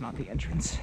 not the entrance.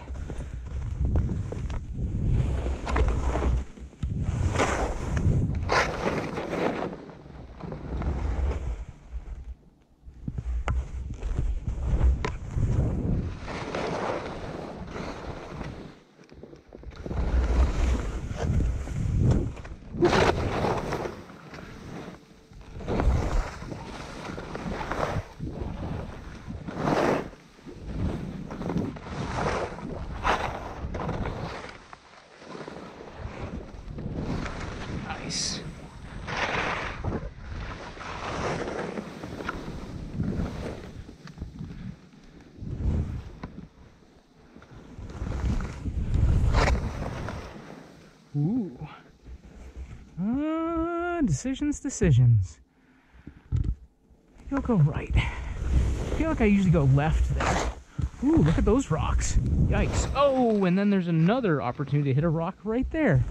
Ooh. Uh, decisions, decisions. You'll go right. I feel like I usually go left there. Ooh, look at those rocks. Yikes. Oh, and then there's another opportunity to hit a rock right there.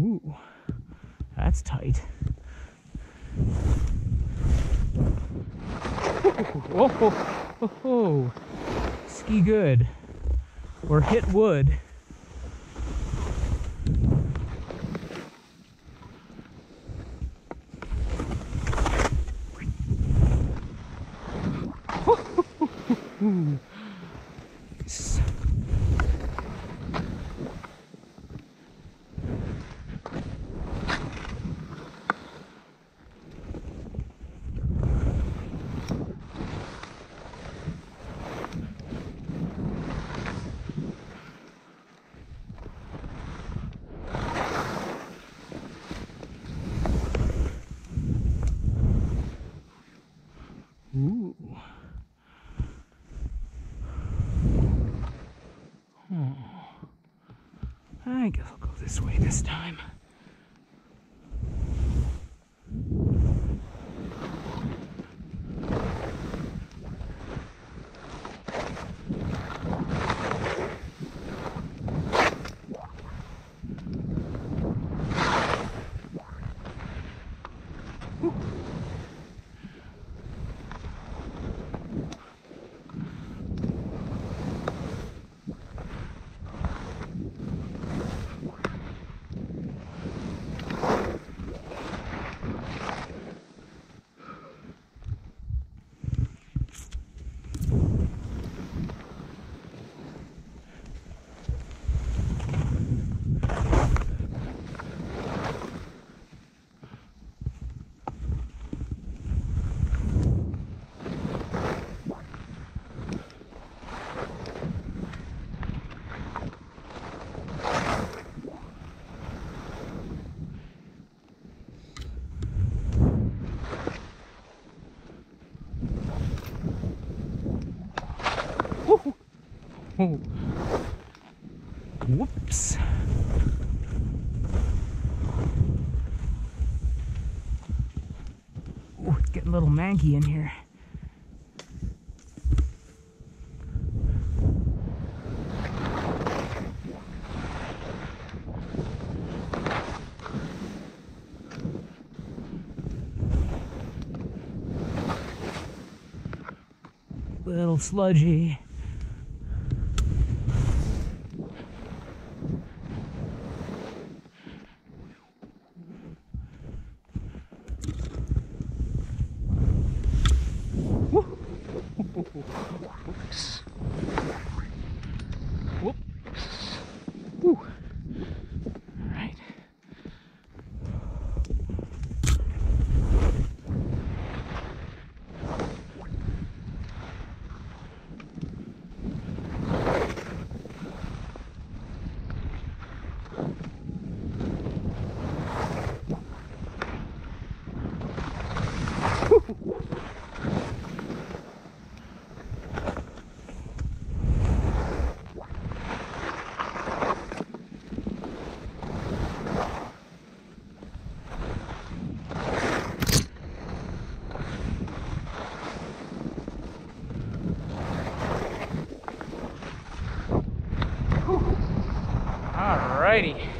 Ooh, that's tight. Oh, oh, oh, oh. good. Or hit wood. I guess I'll go this way this time. Woo. Oh. Whoops. It's getting a little manky in here. Little sludgy. Right. Alrighty.